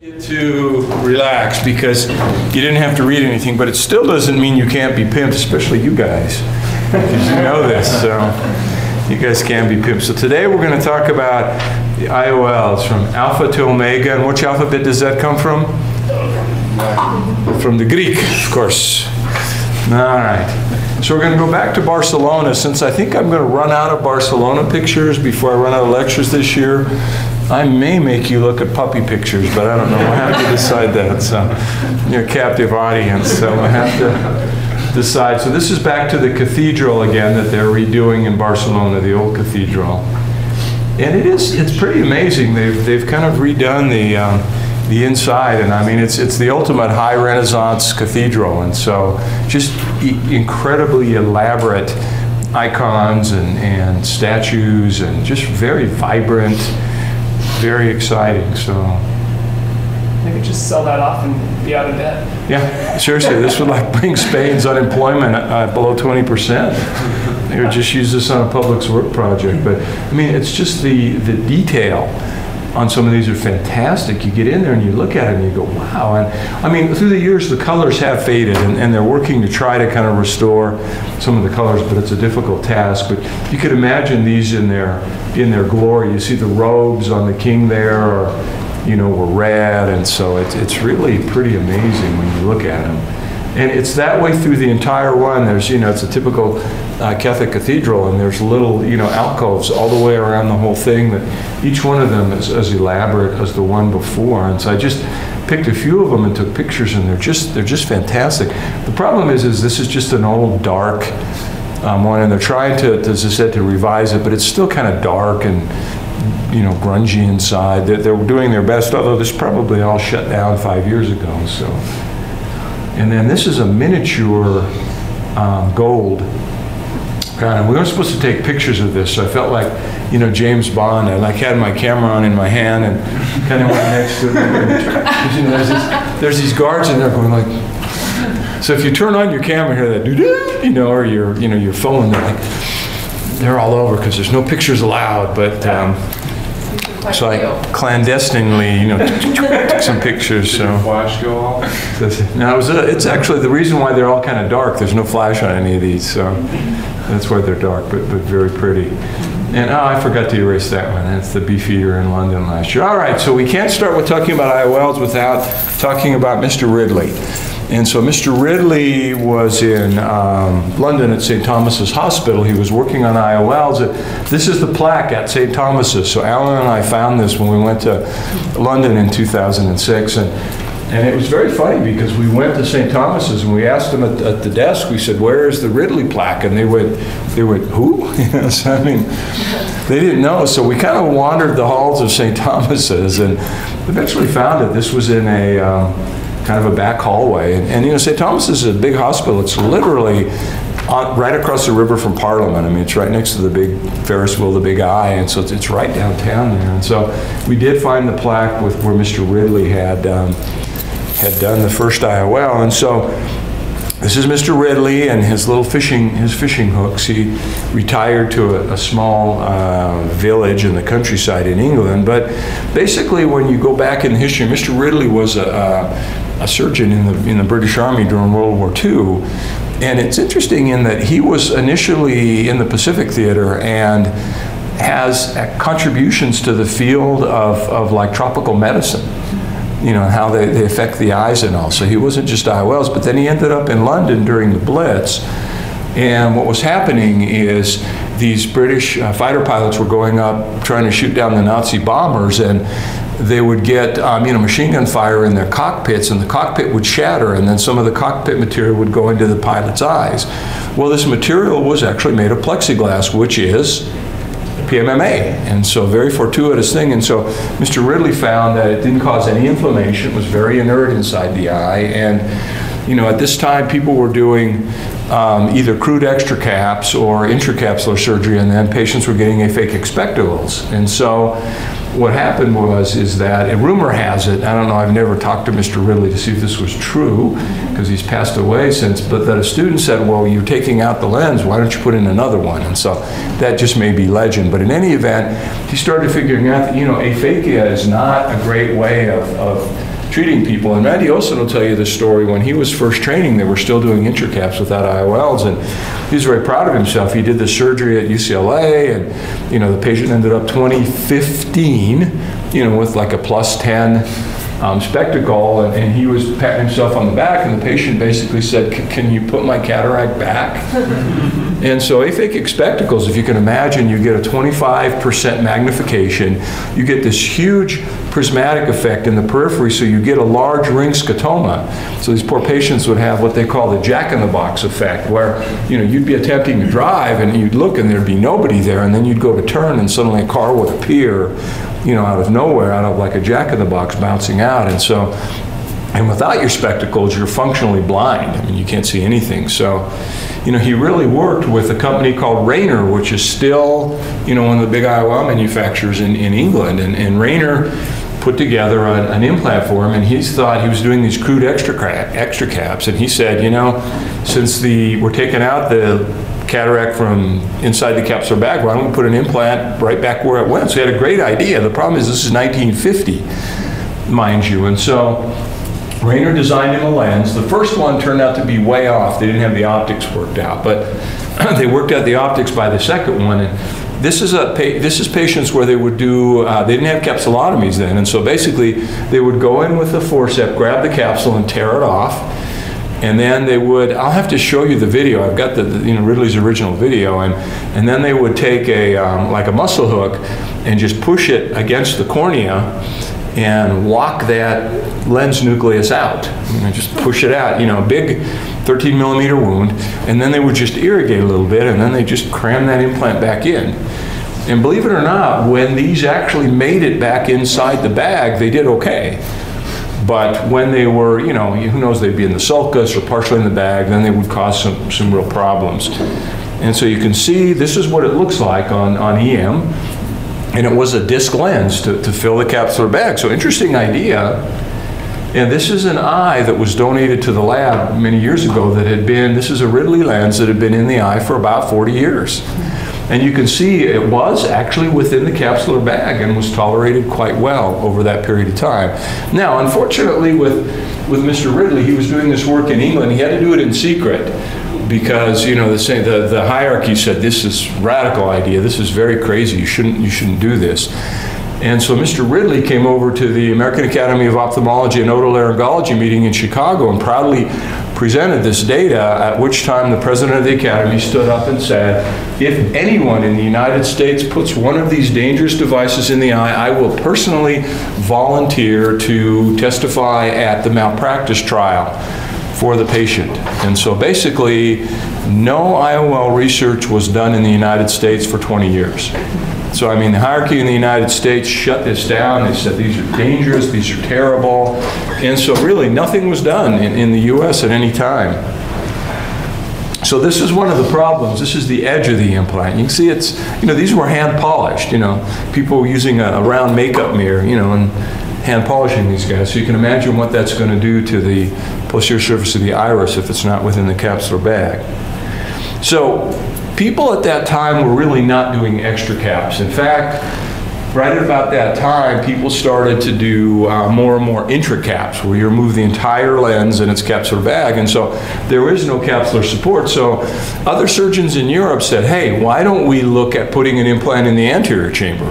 to relax because you didn't have to read anything, but it still doesn't mean you can't be pimped, especially you guys. Because you know this, so you guys can be pimped. So today we're going to talk about the IOLs from alpha to omega. And which alphabet does that come from? From the Greek, of course. All right. So we're going to go back to Barcelona since I think I'm going to run out of Barcelona pictures before I run out of lectures this year. I may make you look at puppy pictures, but I don't know. We'll have to decide that. So you're a captive audience, so we'll have to decide. So this is back to the cathedral again that they're redoing in Barcelona, the old cathedral. And it is, it's pretty amazing. They've, they've kind of redone the, um, the inside, and I mean, it's, it's the ultimate high Renaissance cathedral. And so just e- incredibly elaborate icons and, and statues and just very vibrant very exciting. So They could just sell that off and be out of debt. yeah, seriously, this would like bring Spain's unemployment uh, below 20 percent. They would just use this on a public work project. But I mean, it's just the the detail on some of these are fantastic. You get in there and you look at it and you go, wow. And I mean, through the years, the colors have faded and, and they're working to try to kind of restore some of the colors, but it's a difficult task. But you could imagine these in their, in their glory. You see the robes on the king there are, you know, were red. And so it's, it's really pretty amazing when you look at them. And it's that way through the entire one. There's, you know, it's a typical uh, Catholic cathedral, and there's little, you know, alcoves all the way around the whole thing. That each one of them is as elaborate as the one before. And so I just picked a few of them and took pictures, and they're just they're just fantastic. The problem is, is this is just an old dark um, one, and they're trying to, as I said, to revise it, but it's still kind of dark and you know grungy inside. They're, they're doing their best, although this probably all shut down five years ago. So. And then this is a miniature um, gold. And we weren't supposed to take pictures of this, so I felt like, you know, James Bond. And I like had my camera on in my hand and kind of went next to. And, you know, there's, these, there's these guards in there going like. So if you turn on your camera, hear that, doo-doo, you know, or your, you know, your phone, they're like, they're all over because there's no pictures allowed. But um, so I clandestinely, you know, took some pictures. So. Flash go off? Now, it was a, it's actually the reason why they're all kind of dark. There's no flash on any of these, so that's why they're dark, but, but very pretty. And oh, I forgot to erase that one. That's the Beefeater in London last year. All right, so we can't start with talking about IOLs without talking about Mr. Ridley. And so Mr. Ridley was in um, London at St. Thomas's Hospital. He was working on IOLs. This is the plaque at St. Thomas's. So Alan and I found this when we went to London in 2006. And, and it was very funny because we went to St. Thomas's and we asked them at, at the desk, we said, where is the Ridley plaque? And they went, they went, who? You know, so, I mean, they didn't know. So we kind of wandered the halls of St. Thomas's and eventually found it. This was in a, um, kind of a back hallway. And, and, you know, St. Thomas is a big hospital. It's literally on, right across the river from Parliament. I mean, it's right next to the big Ferris wheel, the big eye, and so it's, it's right downtown there. And so we did find the plaque with where Mr. Ridley had um, had done the first IOL, and so. This is Mr. Ridley and his little fishing, his fishing hooks. He retired to a, a small uh, village in the countryside in England. But basically, when you go back in history, Mr. Ridley was a, a, a surgeon in the in the British Army during World War II. And it's interesting in that he was initially in the Pacific Theater and has contributions to the field of, of like tropical medicine you know, how they, they affect the eyes and all. So he wasn't just IOLs, but then he ended up in London during the Blitz. And what was happening is these British uh, fighter pilots were going up trying to shoot down the Nazi bombers, and they would get um, you know machine gun fire in their cockpits, and the cockpit would shatter, and then some of the cockpit material would go into the pilot's eyes. Well, this material was actually made of plexiglass, which is PMMA. And so very fortuitous thing. And so Mr. Ridley found that it didn't cause any inflammation. It was very inert inside the eye. And, you know, at this time people were doing um, either crude extra caps or intracapsular surgery and then patients were getting aphakic spectacles. And so what happened was is that a rumor has it i don't know i've never talked to mr ridley to see if this was true because he's passed away since but that a student said well you're taking out the lens why don't you put in another one? And so that just may be legend but in any event he started figuring out that you know aphakia is not a great way of, of treating people. And Randy Olson will tell you the story. When he was first training, they were still doing intracaps without IOLs, and he was very proud of himself. He did the surgery at UCLA, and you know the patient ended up 2015, you know, with like a plus 10 um, spectacle, and, and, he was patting himself on the back, and the patient basically said, "Can you put my cataract back?" and so aphakic spectacles, if you can imagine, you get a 25% magnification, you get this huge prismatic effect in the periphery, so you get a large ring scotoma. So these poor patients would have what they call the jack-in-the-box effect, where you know you'd be attempting to drive, and you'd look, and there'd be nobody there, and then you'd go to turn, and suddenly a car would appear you know, out of nowhere, out of like a jack in the box bouncing out. And so, and without your spectacles, you're functionally blind. I mean, you can't see anything. So, you know, he really worked with a company called Rayner, which is still, you know, one of the big IOL manufacturers in, in England. And, and Rayner put together an, an implant for him, and he thought he was doing these crude extra, extra caps. And he said, you know, since the we're taking out the cataract from inside the capsular bag, why don't we put an implant right back where it went? So he had a great idea. The problem is this is 1950, mind you. And so Rayner designed him a lens. The first one turned out to be way off. They didn't have the optics worked out, but they worked out the optics by the second one. And this is a this is patients where they would do uh, they didn't have capsulotomies then, and so basically they would go in with a forceps, grab the capsule, and tear it off and then they would i'll have to show you the video. I've got the, the you know ridley's original video. And and then they would take a um, like a muscle hook and just push it against the cornea and walk that lens nucleus out. And just push it out you know big 13 millimeter wound. And then they would just irrigate a little bit and then they just cram that implant back in. And believe it or not when these actually made it back inside the bag they did okay but when they were, you know, who knows, they'd be in the sulcus or partially in the bag, then they would cause some, some real problems. And so you can see this is what it looks like on, on EM. And it was a disc lens to, to fill the capsular bag. So interesting idea. And this is an eye that was donated to the lab many years ago that had been, this is a Ridley lens that had been in the eye for about 40 years. And you can see it was actually within the capsular bag and was tolerated quite well over that period of time. Now, unfortunately, with, with Mr. Ridley, he was doing this work in England. He had to do it in secret because you know the, the, the hierarchy said this is radical idea. This is very crazy. You shouldn't you shouldn't do this. And so Mr. Ridley came over to the American Academy of Ophthalmology and Otolaryngology meeting in Chicago and proudly presented this data, at which time the president of the academy stood up and said, if anyone in the United States puts one of these dangerous devices in the eye, I will personally volunteer to testify at the malpractice trial for the patient. And so basically, no IOL research was done in the United States for 20 years. So, I mean, the hierarchy in the United States shut this down. They said these are dangerous, these are terrible. And so, really, nothing was done in, in the US at any time. So this is one of the problems. This is the edge of the implant. You can see it's, you know, these were hand polished, you know, people using a, a round makeup mirror, you know, and hand polishing these guys. So you can imagine what that's going to do to the posterior surface of the iris if it's not within the capsular bag. So people at that time were really not doing extra caps. In fact, right at about that time, people started to do uh, more and more intracaps, where you remove the entire lens and its capsular bag. And so there is no capsular support. So other surgeons in Europe said, hey, why don't we look at putting an implant in the anterior chamber?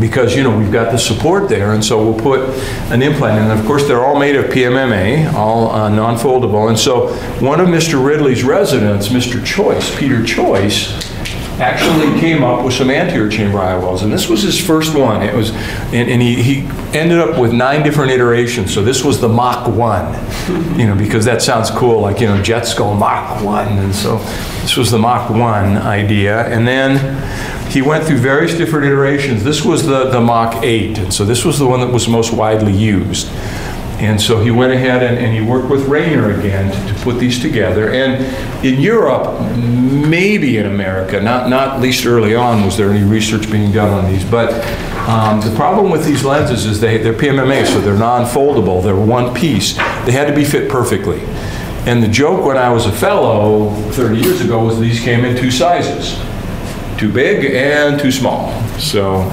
Because you know we've got the support there and so we'll put an implant in. And of course they're all made of PMMA all uh, non-foldable. And so one of Mr. Ridley's residents Mr. Choyce Peter Choyce actually came up with some anterior chamber IOLs and this was his first one. It was and, and he, he ended up with nine different iterations. So this was the Mach 1 you know because that sounds cool like you know jet skull Mach 1 and so this was the Mach 1 idea. And then he went through various different iterations. This was the, the Mach 8, and so this was the one that was most widely used. And so he went ahead and, and he worked with Rayner again to, to, put these together. And in Europe, maybe in America, not, not least early on was there any research being done on these, but um, the problem with these lenses is they, they're PMMA, so they're non-foldable, they're one piece. They had to be fit perfectly. And the joke when I was a fellow 30 years ago was these came in two sizes too big and too small. So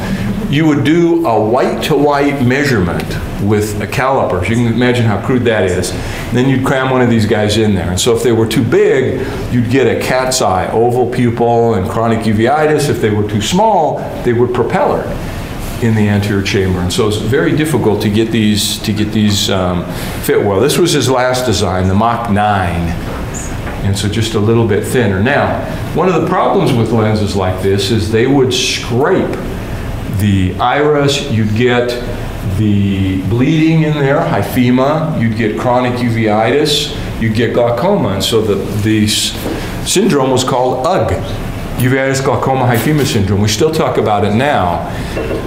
you would do a white-to-white measurement with a caliper. You can imagine how crude that is. Then you'd cram one of these guys in there. And so if they were too big, you'd get a cat's eye, oval pupil, and chronic uveitis. If they were too small, they would propeller in the anterior chamber. And so it's very difficult to get these, to get these um, fit well. This was his last design, the Mach 9. And so just a little bit thinner. Now, one of the problems with lenses like this is they would scrape the iris, you'd get the bleeding in there, hyphema, you'd get chronic uveitis, you'd get glaucoma. And so the, the syndrome was called UGH, uveitis glaucoma hyphema syndrome. We still talk about it now.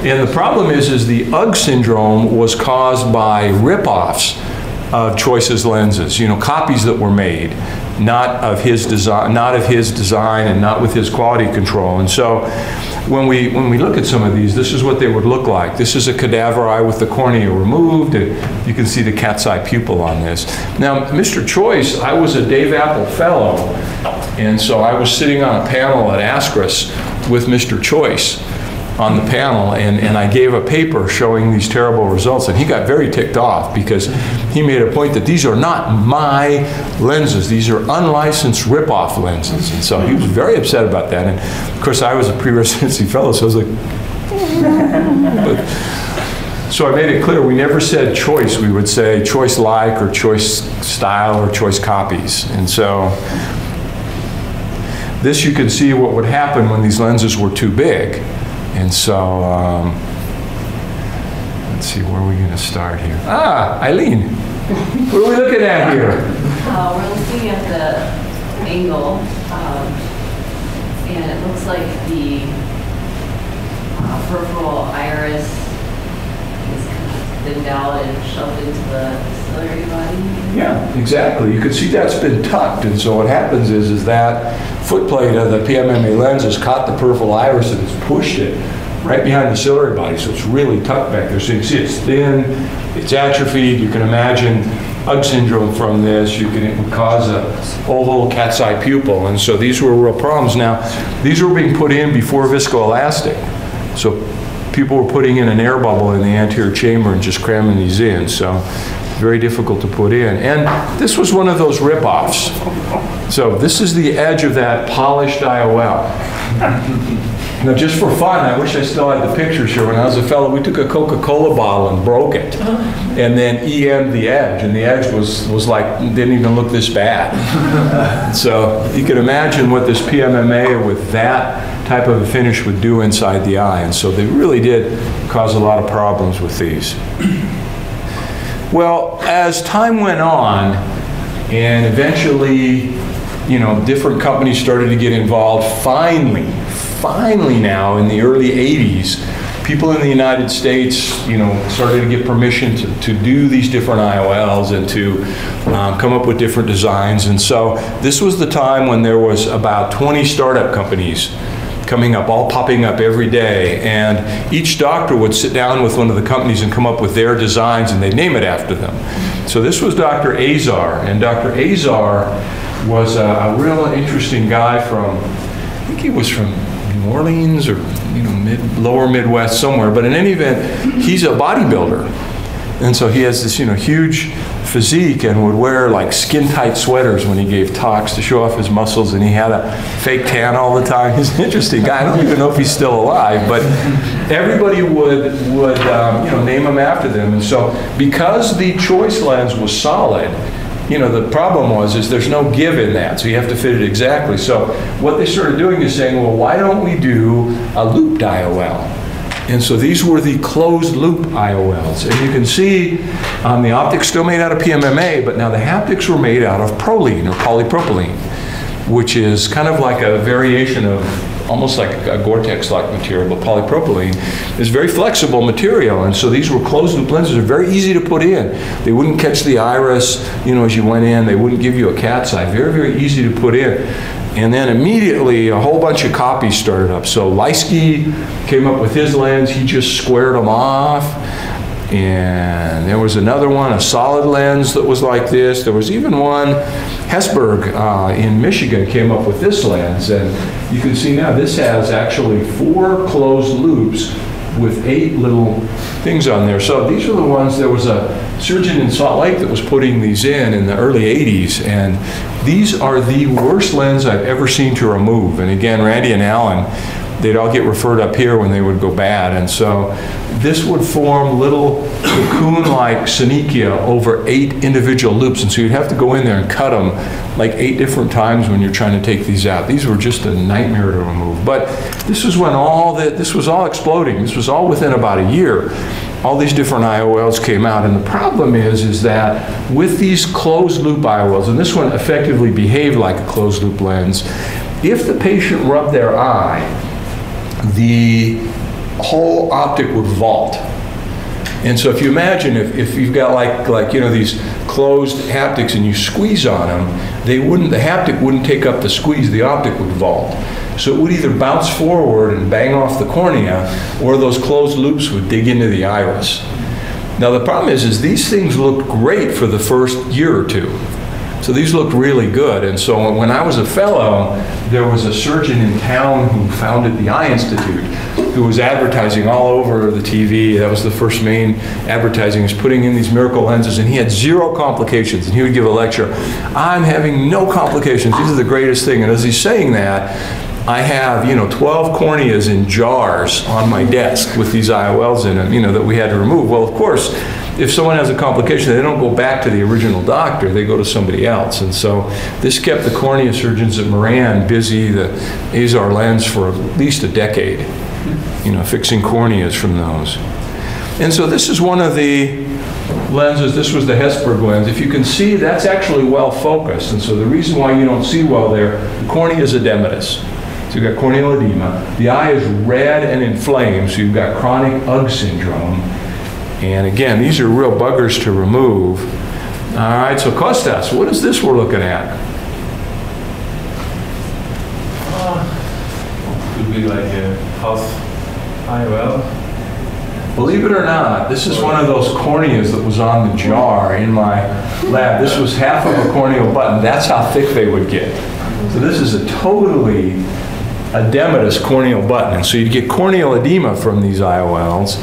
And the problem is, is the UGH syndrome was caused by rip-offs of Choyce's lenses, you know, copies that were made, not of his design, not of his design and not with his quality control. And so when we, when we look at some of these, this is what they would look like. This is a cadaver eye with the cornea removed. You can see the cat's eye pupil on this. Now, Mr. Choyce, I was a Dave Apple Fellow, and so I was sitting on a panel at ASCRS with Mr. Choyce on the panel, and, and I gave a paper showing these terrible results, and he got very ticked off because he made a point that these are not my lenses. These are unlicensed rip-off lenses. And so he was very upset about that. And of course, I was a pre-residency fellow, so I was like, but, so I made it clear, we never said Choyce. We would say Choyce like, or Choyce style, or Choyce copies. And so this you can see what would happen when these lenses were too big. And so, um, let's see, where are we going to start here? Ah, Eileen, what are we looking at here? Uh, we're looking at the angle, um, and it looks like the uh, peripheral iris is and shoved into the ciliary body. Yeah, exactly. You can see that's been tucked, and so what happens is, is that foot plate of the PMMA lens has caught the peripheral iris and has pushed it right behind the ciliary body, so it's really tucked back there. So you can see it's thin, it's atrophied. You can imagine UGH syndrome from this. You can, it cause a oval cat's eye pupil, and so these were real problems. Now, these were being put in before viscoelastic, so people were putting in an air bubble in the anterior chamber and just cramming these in. So very difficult to put in. And this was one of those rip-offs. So this is the edge of that polished IOL. Now, just for fun, I wish I still had the pictures here. When I was a fellow, we took a Coca-Cola bottle and broke it, oh. and then EM'd the edge, and the edge was, was like, didn't even look this bad. so you can imagine what this PMMA with that type of a finish would do inside the eye, and so they really did cause a lot of problems with these. Well, as time went on, and eventually, you know, different companies started to get involved, finally, finally now, in the early 80s, people in the United States, you know, started to get permission to, to do these different IOLs and to um, come up with different designs. And so this was the time when there was about 20 startup companies coming up, all popping up every day. And each doctor would sit down with one of the companies and come up with their designs and they'd name it after them. So this was Dr. Azar. And Dr. Azar was a, a real interesting guy from, I think he was from New Orleans or you know mid, lower Midwest somewhere. But in any event, he's a bodybuilder. And so he has this, you know, huge physique and would wear like skin tight sweaters when he gave talks to show off his muscles. And he had a fake tan all the time. He's an interesting guy. I don't even know if he's still alive, but everybody would would um, you know name him after them. And so because the Choyce lens was solid, you know, the problem was is there's no give in that, so you have to fit it exactly. So what they started doing is saying, well, why don't we do a looped IOL? And so these were the closed loop IOLs. And you can see um, the optics still made out of PMMA, but now the haptics were made out of Prolene or polypropylene, which is kind of like a variation of almost like a Gore-Tex-like material, but polypropylene is very flexible material. And so these were closed loop lenses, are very easy to put in. They wouldn't catch the iris, you know, as you went in. They wouldn't give you a cat's eye. Very, very easy to put in. And then immediately a whole bunch of copies started up. So Leiske came up with his lens, he just squared them off. And there was another one, a solid lens that was like this. There was even one, Hessburg uh, in Michigan came up with this lens. And you can see now this has actually four closed loops with eight little things on there. So these are the ones, there was a surgeon in Salt Lake that was putting these in in the early 80s, and these are the worst lens I've ever seen to remove. And again, Randy and Alan, they'd all get referred up here when they would go bad. And so this would form little cocoon-like synechia over eight individual loops. And so you'd have to go in there and cut them like eight different times when you're trying to take these out. These were just a nightmare to remove. But this was when all that, this was all exploding. This was all within about a year. All these different IOLs came out. And the problem is, is that with these closed loop IOLs, and this one effectively behaved like a closed loop lens, if the patient rubbed their eye, the whole optic would vault. And so if you imagine if, if you've got like, like, you know, these closed haptics and you squeeze on them, they wouldn't, the haptic wouldn't take up the squeeze, the optic would vault. So it would either bounce forward and bang off the cornea, or those closed loops would dig into the iris. Now the problem is, is these things looked great for the first year or two. So these looked really good. And so when I was a fellow, there was a surgeon in town who founded the Eye Institute who was advertising all over the TV. That was the first main advertising. Was putting in these miracle lenses and he had zero complications. And he would give a lecture, I'm having no complications. These are the greatest thing. And as he's saying that, I have, you know, 12 corneas in jars on my desk with these IOLs in them, you know, that we had to remove. Well, of course, if someone has a complication, they don't go back to the original doctor, they go to somebody else. And so this kept the cornea surgeons at Moran busy, the Azar lens, for at least a decade, you know, fixing corneas from those. And so this is one of the lenses, this was the Hessburg lens. If you can see, that's actually well focused. And so the reason why you don't see well there, the cornea is edematous. So you've got corneal edema. The eye is red and inflamed, so you've got chronic UGH syndrome. And again, these are real buggers to remove. All right, so Kostas, what is this we're looking at? Uh, could be like a half IOL. Believe it or not, this is one of those corneas that was on the jar in my lab. This was half of a corneal button. That's how thick they would get. So this is a totally edematous corneal button. And so you get corneal edema from these IOLs.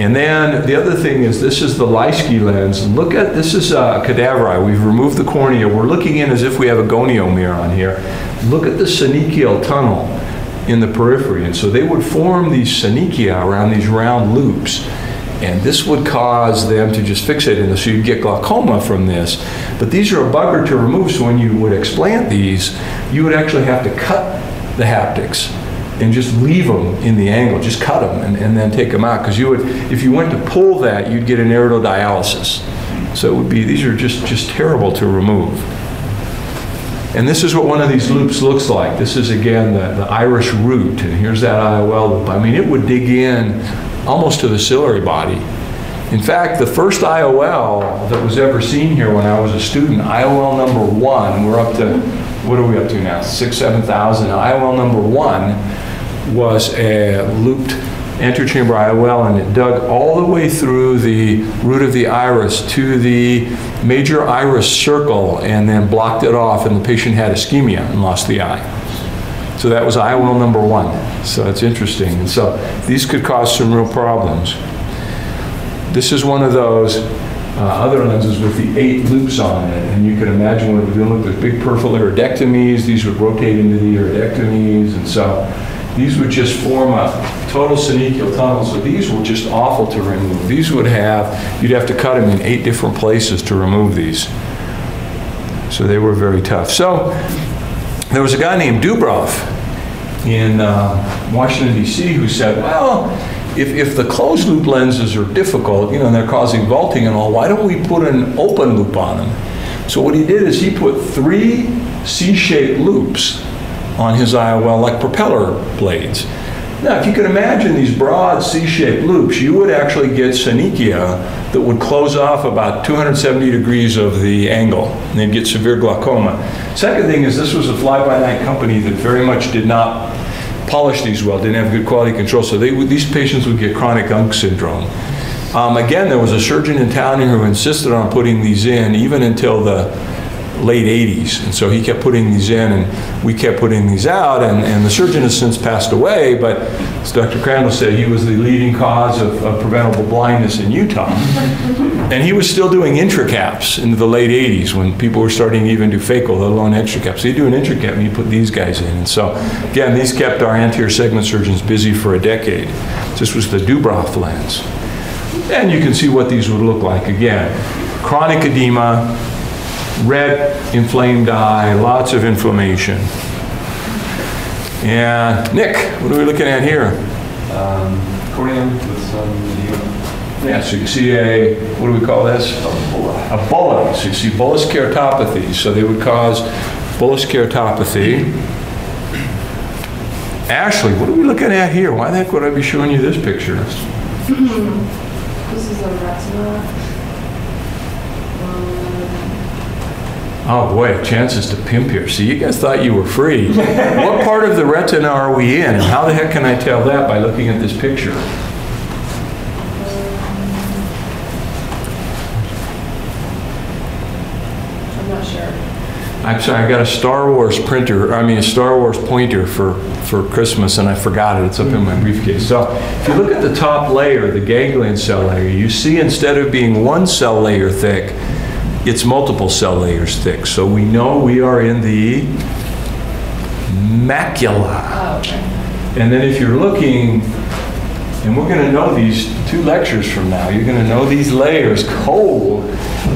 And then the other thing is this is the Leiske lens. Look at, this is a cadaver eye. We've removed the cornea. We're looking in as if we have a goniomirror on here. Look at the synechial tunnel in the periphery. And so they would form these synechia around these round loops. And this would cause them to just fixate in this. So you'd get glaucoma from this. But these are a bugger to remove. So when you would explant these, you would actually have to cut the haptics and just leave them in the angle, just cut them and, and then take them out. Because you would, if you went to pull that, you'd get an iridodialysis. So it would be, these are just, just terrible to remove. And this is what one of these loops looks like. This is again the, the iris root, and here's that IOL loop. I mean, it would dig in almost to the ciliary body. In fact, the first IOL that was ever seen here when I was a student, IOL number one, we're up to, what are we up to now? Six, 7,000. IOL number one was a looped antechamber IOL and it dug all the way through the root of the iris to the major iris circle and then blocked it off and the patient had ischemia and lost the eye. So that was IOL number one. So it's interesting. And so these could cause some real problems. This is one of those uh, other lenses with the eight loops on it. And you can imagine what it would. Look, there's big peripheral iridectomies. These would rotate into the iridectomies. And so these would just form a total synechial tunnel. So these were just awful to remove. These would have, you'd have to cut them in eight different places to remove these. So they were very tough. So there was a guy named Dubroff in uh, Washington, D.C., who said, well, if, if the closed loop lenses are difficult, you know, and they're causing vaulting and all, why don't we put an open loop on them? So what he did is he put three C-shaped loops on his IOL like propeller blades. Now, if you can imagine these broad C-shaped loops, you would actually get synechia that would close off about 270 degrees of the angle, and they'd get severe glaucoma. Second thing is this was a fly-by-night company that very much did not polish these well, didn't have good quality control, so these patients would get chronic UGH syndrome. Um, again, there was a surgeon in town here who insisted on putting these in even until the late 80s. And so he kept putting these in, and we kept putting these out, and, and the surgeon has since passed away, but as Dr. Crandall said, he was the leading cause of, of preventable blindness in Utah. And he was still doing intracaps in the late 80s when people were starting to even do phaco, let alone extracaps. So he'd do an intracap and he'd put these guys in. And so, again, these kept our anterior segment surgeons busy for a decade. This was the Dubroff lens. And you can see what these would look like. Again, chronic edema, red inflamed eye, lots of inflammation. And Nick, what are we looking at here? Um, Corneum with some edema. Yeah, so you see a, what do we call this? A bulla. So you see bullous keratopathy. So they would cause bullous keratopathy. Ashley, what are we looking at here? Why the heck would I be showing you this picture? This is a retina. Oh boy, chances to pimp here. See, you guys thought you were free. what part of the retina are we in? How the heck can I tell that by looking at this picture? I'm not sure. I'm sorry, I got a Star Wars printer, I mean, a Star Wars pointer for, for Christmas, and I forgot it. It's up in my hmm. briefcase. So if you look at the top layer, the ganglion cell layer, you see instead of being one cell layer thick, it's multiple cell layers thick. So we know we are in the macula. Oh, okay. And then if you're looking, and we're going to know these two lectures from now, you're going to know these layers cold.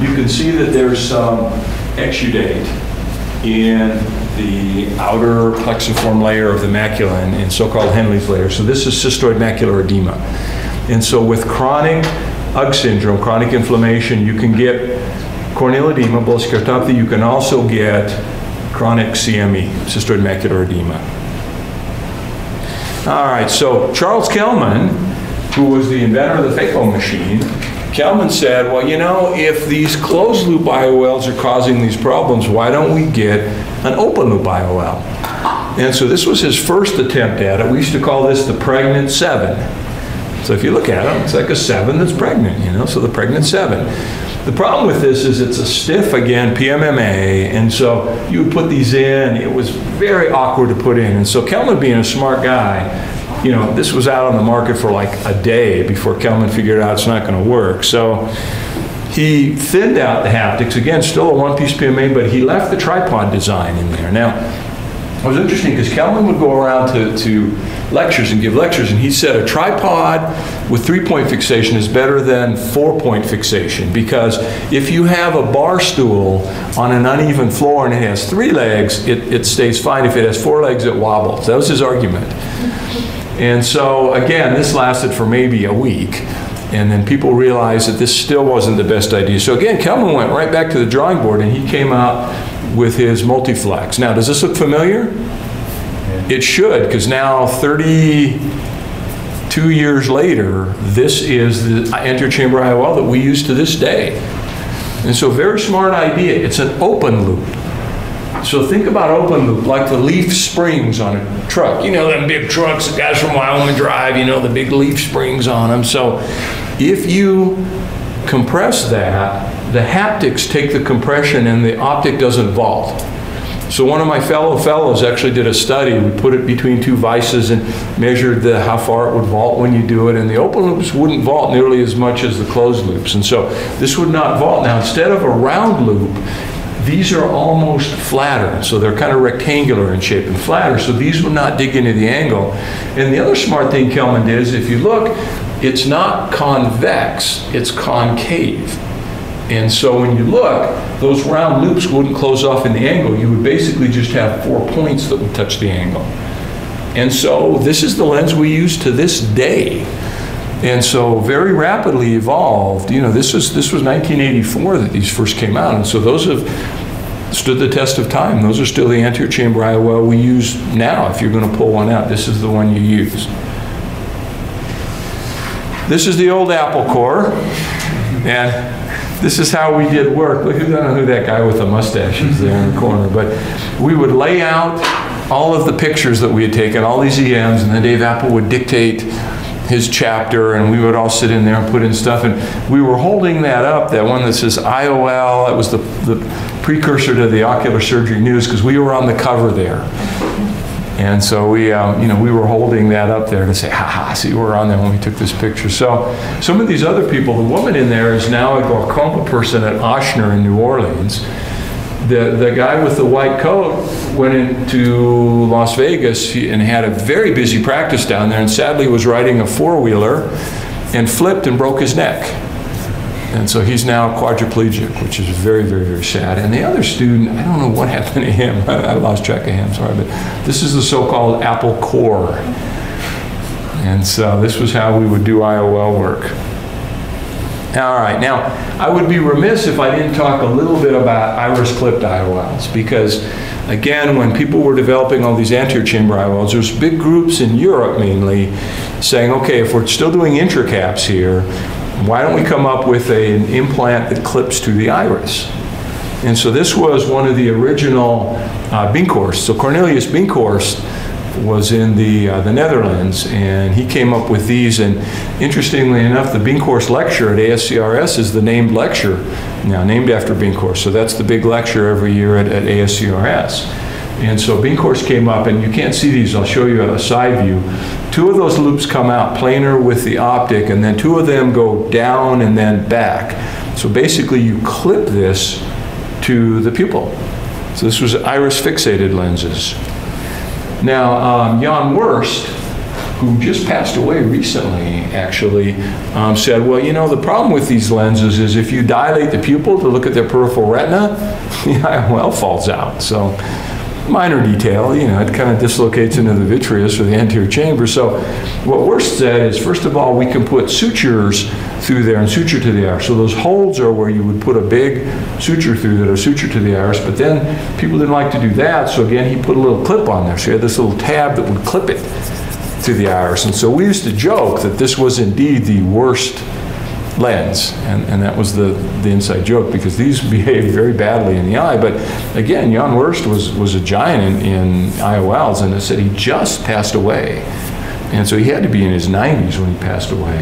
You can see that there's some exudate in the outer plexiform layer of the macula in so-called Henle's layer. So this is cystoid macular edema. And so with chronic UG syndrome, chronic inflammation, you can get corneal edema, bullous keratopathy. You can also get chronic CME, cystoid macular edema. All right, so Charles Kelman, who was the inventor of the phaco machine, Kelman said, well, you know, if these closed loop IOLs are causing these problems, why don't we get an open loop IOL? And so this was his first attempt at it. We used to call this the pregnant seven. So if you look at it, it's like a seven that's pregnant, you know, so the pregnant seven. The problem with this is it's a stiff, again, PMMA, and so you would put these in, it was very awkward to put in. And so Kelman being a smart guy, you know, this was out on the market for like a day before Kelman figured out it's not going to work. So he thinned out the haptics, again, still a one-piece PMA, but he left the tripod design in there. Now, it was interesting because Kelman would go around to, to lectures and give lectures, and he said a tripod with three-point fixation is better than four-point fixation because if you have a bar stool on an uneven floor and it has three legs, it, it stays fine. If it has four legs, it wobbles. That was his argument. And so, again, this lasted for maybe a week. And then people realized that this still wasn't the best idea. So again, Kelman went right back to the drawing board and he came out with his multiflex. Now, does this look familiar? It should, because now 32 years later, this is the anterior chamber IOL that we use to this day. And so very smart idea. It's an open loop. So think about open loop, like the leaf springs on a truck. You know, them big trucks, the guys from Wyoming drive, you know, the big leaf springs on them. So if you compress that, the haptics take the compression and the optic doesn't vault. So one of my fellow fellows actually did a study. We put it between two vices and measured the, how far it would vault when you do it. And the open loops wouldn't vault nearly as much as the closed loops. And so this would not vault. Now, instead of a round loop, these are almost flatter. So they're kind of rectangular in shape and flatter. So these would not dig into the angle. And the other smart thing Kelman did is if you look, it's not convex, it's concave. And so when you look, those round loops wouldn't close off in the angle. You would basically just have four points that would touch the angle. And so this is the lens we use to this day. And so very rapidly evolved. You know, this was this was 1984 that these first came out. And so those have stood the test of time. Those are still the anterior chamber IOL we use now. If you're going to pull one out, this is the one you use. This is the old Apple Core. And this is how we did work. Look, I don't know who that guy with the mustache is there in the corner, but we would lay out all of the pictures that we had taken, all these EMs, and then Dave Apple would dictate his chapter, and we would all sit in there and put in stuff. And we were holding that up, that one that says IOL. that was the, the precursor to the Ocular Surgery News because we were on the cover there. And so we, um, you know, we were holding that up there to say, ha ha, see, we're on there when we took this picture. So some of these other people, the woman in there is now a glaucoma person at Ochsner in New Orleans. The, the guy with the white coat went into Las Vegas and had a very busy practice down there and sadly was riding a four-wheeler and flipped and broke his neck. And so he's now quadriplegic, which is very, very, very sad. And the other student, I don't know what happened to him. I I lost track of him, sorry. But this is the so-called Apple Core. And so this was how we would do IOL work. All right, now, I would be remiss if I didn't talk a little bit about iris clipped IOLs, because again, when people were developing all these anterior chamber IOLs, there's big groups in Europe mainly saying, okay, if we're still doing intracaps here, why don't we come up with a- an implant that clips to the iris? And so this was one of the original uh, Binkhorst. So Cornelius Binkhorst was in the, uh, the Netherlands, and he came up with these. And interestingly enough, the Binkhorst lecture at ASCRS is the named lecture, now named after Binkhorst. So that's the big lecture every year at, at ASCRS. And so Binkhorst came up, and you can't see these, I'll show you a side view. Two of those loops come out planar with the optic, and then two of them go down and then back. So basically, you clip this to the pupil. So this was iris fixated lenses. Now, um, Jan Worst, who just passed away recently, actually, um, said, well, you know, the problem with these lenses is if you dilate the pupil to look at their peripheral retina, the IOL falls out. So, minor detail, you know, it kind of dislocates into the vitreous or the anterior chamber. So, what Worst said is, first of all, we can put sutures through there and suture to the iris. So those holes are where you would put a big suture through that are suture to the iris, but then people didn't like to do that, so again, he put a little clip on there. So you had this little tab that would clip it to the iris. And so we used to joke that this was indeed the worst lens, and, and that was the, the inside joke, because these behave very badly in the eye. But again, Jan Worst was, was a giant in, in IOLs, and it said he just passed away. And so he had to be in his 90s when he passed away.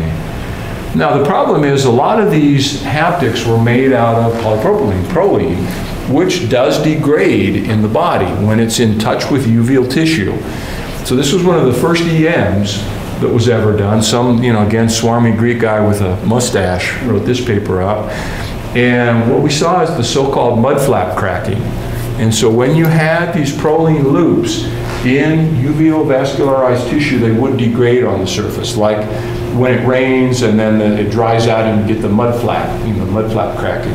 Now, the problem is a lot of these haptics were made out of polypropylene, Prolene, which does degrade in the body when it's in touch with uveal tissue. So this was one of the first EMs that was ever done. Some, you know, again, swarmy Greek guy with a mustache wrote this paper up. And what we saw is the so-called mud flap cracking. And so when you had these Prolene loops in uveal vascularized tissue, they would degrade on the surface, like when it rains and then it dries out and you get the mud flap, you know, mud flap cracking.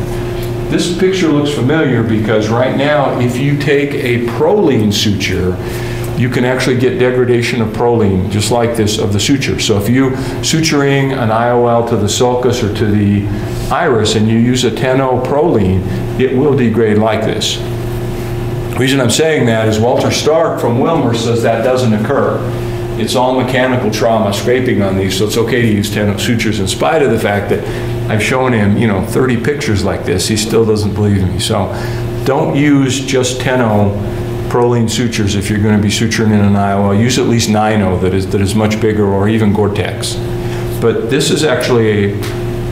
This picture looks familiar because right now, if you take a Prolene suture, you can actually get degradation of Prolene, just like this, of the suture. So if you suturing an IOL to the sulcus or to the iris and you use a 10-0 Prolene, it will degrade like this. The reason I'm saying that is Walter Stark from Wilmer says that doesn't occur. It's all mechanical trauma scraping on these, so it's okay to use 10 sutures in spite of the fact that I've shown him, you know, 30 pictures like this. He still doesn't believe me. So don't use just 10 Prolene sutures if you're going to be suturing in an IOL. Use at least 9 that is, that is much bigger, or even Gore-Tex. But this is actually a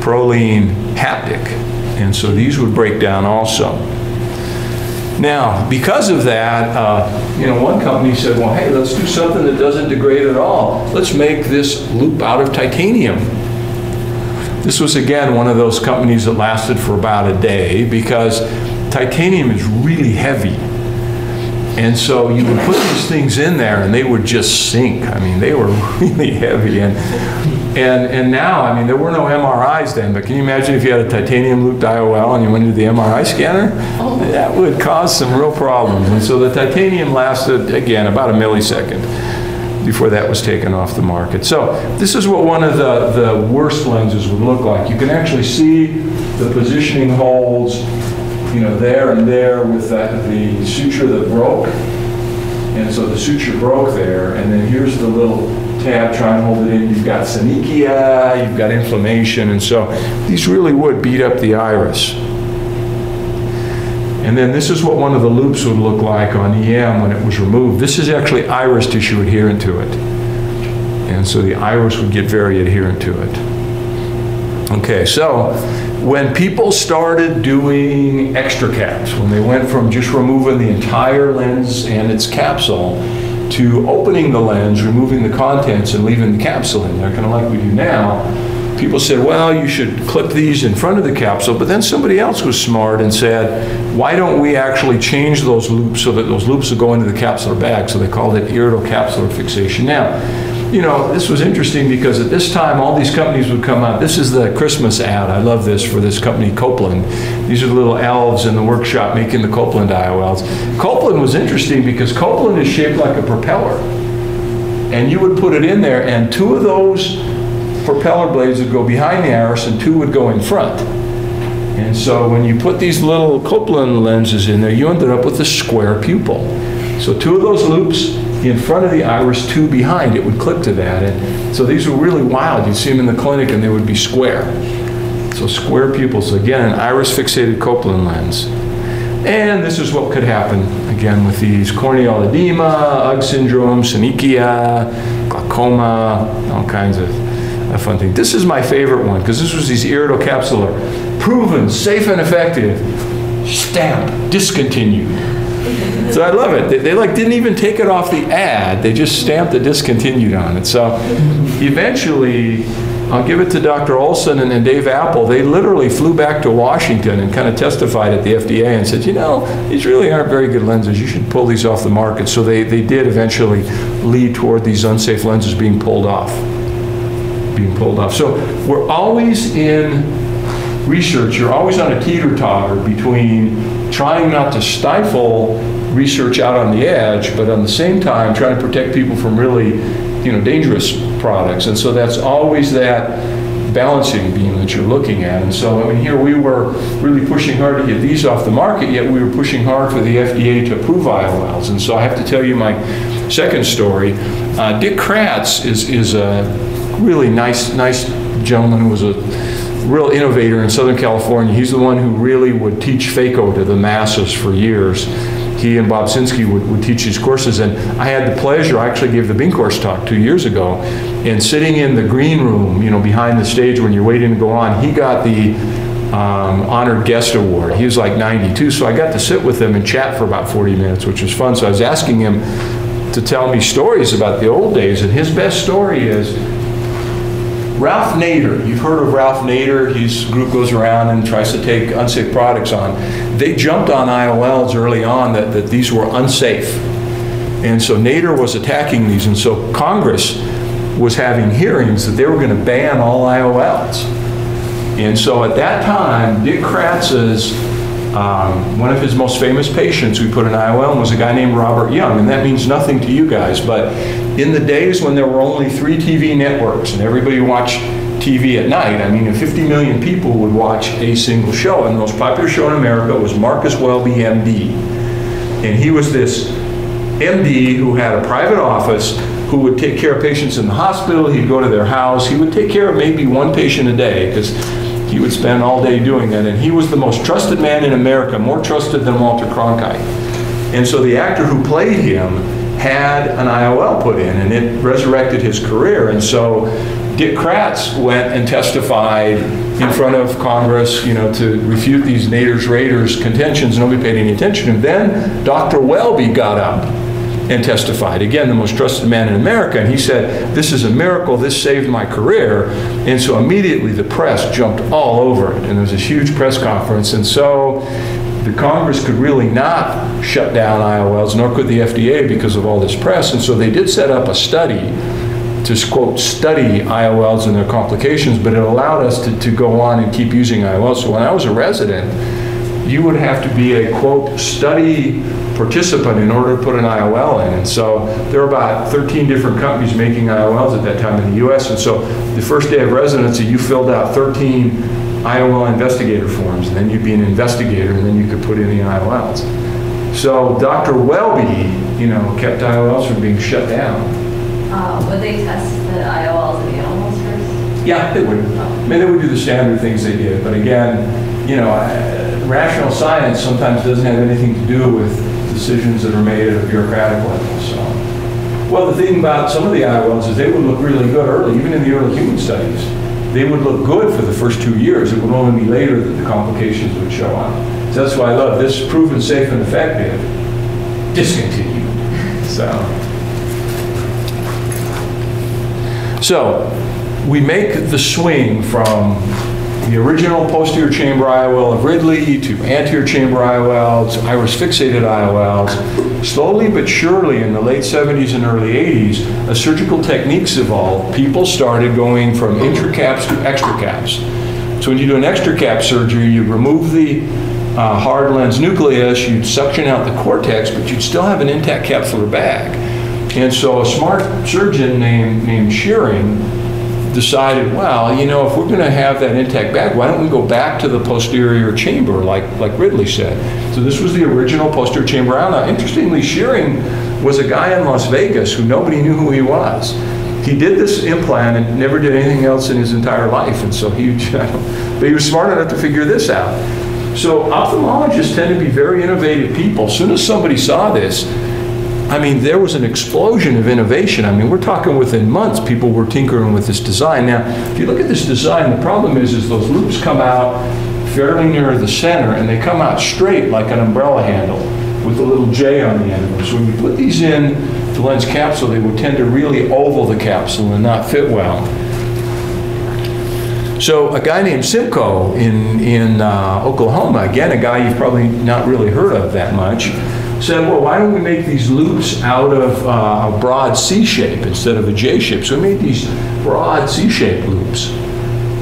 Prolene haptic, and so these would break down also. Now, because of that, uh, you know, one company said, well, hey, let's do something that doesn't degrade at all. Let's make this loop out of titanium. This was, again, one of those companies that lasted for about a day because titanium is really heavy. And so you would put these things in there and they would just sink. I mean, they were really heavy. And, and, and now, I mean, there were no MRIs then, but can you imagine if you had a titanium looped IOL and you went into the MRI scanner? That would cause some real problems. And so the titanium lasted, again, about a millisecond before that was taken off the market. So this is what one of the, the worst lenses would look like. You can actually see the positioning holes, you know, there and there with that, the suture that broke. And so the suture broke there, and then here's the little tab, try and hold it in. You've got synechia, you've got inflammation, and so these really would beat up the iris. And then this is what one of the loops would look like on EM when it was removed. This is actually iris tissue adherent to it. And so the iris would get very adherent to it. Okay, so when people started doing extra caps, when they went from just removing the entire lens and its capsule to opening the lens, removing the contents, and leaving the capsule in there, kind of like we do now, people said, well, you should clip these in front of the capsule. But then somebody else was smart and said, why don't we actually change those loops so that those loops will go into the capsular bag? So they called it iridocapsular fixation. Now, you know, this was interesting because at this time, all these companies would come out. This is the Christmas ad. I love this for this company, Copeland. These are the little elves in the workshop making the Copeland IOLs. Copeland was interesting because Copeland is shaped like a propeller. And you would put it in there, and two of those propeller blades would go behind the iris, and two would go in front. And so when you put these little Copeland lenses in there, you ended up with a square pupil. So two of those loops in front of the iris, two behind, it would clip to that. And so these were really wild. You'd see them in the clinic and they would be square. So square pupils, again, an iris fixated Copeland lens. And this is what could happen, again, with these corneal edema, UGH syndrome, synechia, glaucoma, all kinds of fun things. This is my favorite one because this was these iridocapsular, proven, safe and effective, stamp, discontinued. So I love it. They, they, like didn't even take it off the ad. They just stamped the discontinued on it. So eventually, I'll give it to Dr. Olson and, and Dave Apple. They literally flew back to Washington and kind of testified at the FDA and said, you know, these really aren't very good lenses. You should pull these off the market. So they, they did eventually lead toward these unsafe lenses being pulled off. Being pulled off. So we're always in research, you're always on a teeter-totter between trying not to stifle research out on the edge, but on the same time trying to protect people from really, you know, dangerous products. And so that's always that balancing beam that you're looking at. And so, I mean, here we were really pushing hard to get these off the market, yet we were pushing hard for the FDA to approve IOLs. And so I have to tell you my second story. Uh, Dick Kratz is, is a really nice, nice gentleman who was a real innovator in Southern California. He's the one who really would teach phaco to the masses for years. He and Bob Sinskey would, would teach these courses, and I had the pleasure, I actually gave the Binkhorst talk two years ago, and sitting in the green room, you know, behind the stage when you're waiting to go on, he got the um, honored guest award. He was like 92, so I got to sit with him and chat for about 40 minutes, which was fun. So I was asking him to tell me stories about the old days, and his best story is Ralph Nader, you've heard of Ralph Nader. His group goes around and tries to take unsafe products on. They jumped on IOLs early on that, that these were unsafe. And so Nader was attacking these. And so Congress was having hearings that they were going to ban all IOLs. And so at that time, Dick Kratz's, um, one of his most famous patients we put an IOL was a guy named Robert Young. And that means nothing to you guys, but in the days when there were only three TV networks and everybody watched TV at night, I mean, 50 million people would watch a single show. And the most popular show in America was Marcus Welby, MD. And he was this MD who had a private office who would take care of patients in the hospital. He'd go to their house. He would take care of maybe one patient a day because he would spend all day doing that. And he was the most trusted man in America, more trusted than Walter Cronkite. And so the actor who played him had an IOL put in, and it resurrected his career. And so Dick Kratz went and testified in front of Congress, you know, to refute these Nader's Raiders contentions. Nobody paid any attention. And then Dr. Welby got up and testified. Again, the most trusted man in America. And he said, This is a miracle. This saved my career. And so immediately the press jumped all over it. And there was this huge press conference. And so the Congress could really not shut down IOLs, nor could the FDA because of all this press. And so they did set up a study to, quote, study IOLs and their complications, but it allowed us to, to go on and keep using IOLs. So when I was a resident, you would have to be a, quote, study participant in order to put an IOL in. And so there were about 13 different companies making IOLs at that time in the US. And so the first day of residency, you filled out 13 IOL investigator forms, and then you'd be an investigator, and then you could put in the IOLs. So Dr. Welby, you know, kept IOLs from being shut down. Uh, would they test the IOLs in animals first? Yeah, they would. I mean, they would do the standard things they did, but again, you know, uh, rational science sometimes doesn't have anything to do with decisions that are made at a bureaucratic level. So, Well, the thing about some of the IOLs is they would look really good early, even in the early human studies. They would look good for the first two years. It would only be later that the complications would show up. So that's why I love this proven safe and effective, discontinued. So. So, we make the swing from the original posterior chamber IOL of Ridley to anterior chamber IOL to iris fixated IOLs. Slowly but surely in the late 70s and early 80s, as surgical techniques evolved, people started going from intracaps to extracaps. So when you do an extracap surgery, you remove the uh, hard lens nucleus, you'd suction out the cortex, but you'd still have an intact capsular bag. And so a smart surgeon named, named Shearing decided, well, you know, if we're going to have that intact bag, why don't we go back to the posterior chamber, like, like Ridley said. So this was the original posterior chamber. Now, interestingly, Shearing was a guy in Las Vegas who nobody knew who he was. He did this implant and never did anything else in his entire life, and so he, but he was smart enough to figure this out. So ophthalmologists tend to be very innovative people. As soon as somebody saw this, I mean, there was an explosion of innovation. I mean, we're talking within months, people were tinkering with this design. Now, if you look at this design, the problem is, is those loops come out fairly near the center, and they come out straight like an umbrella handle with a little J on the end of them. So when you put these in the lens capsule, they would tend to really oval the capsule and not fit well. So a guy named Simcoe in, in uh, Oklahoma, again, a guy you've probably not really heard of that much, said, well, why don't we make these loops out of uh, a broad C shape instead of a J shape? So we made these broad C-shaped loops.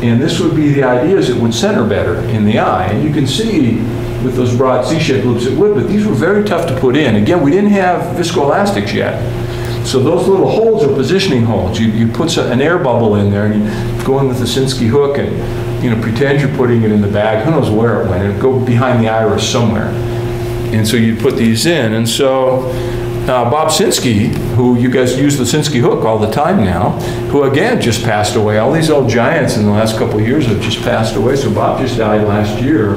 And this would be the idea is it would center better in the eye. And you can see with those broad C-shaped loops it would, but these were very tough to put in. Again, we didn't have viscoelastics yet. So those little holes are positioning holes. You, you put an air bubble in there and you go in with the Sinskey hook and you know pretend you're putting it in the bag. Who knows where it went? It'd go behind the iris somewhere. And so you put these in. And so uh, Bob Sinskey, who you guys use the Sinskey hook all the time now, who again just passed away. All these old giants in the last couple of years have just passed away. So Bob just died last year.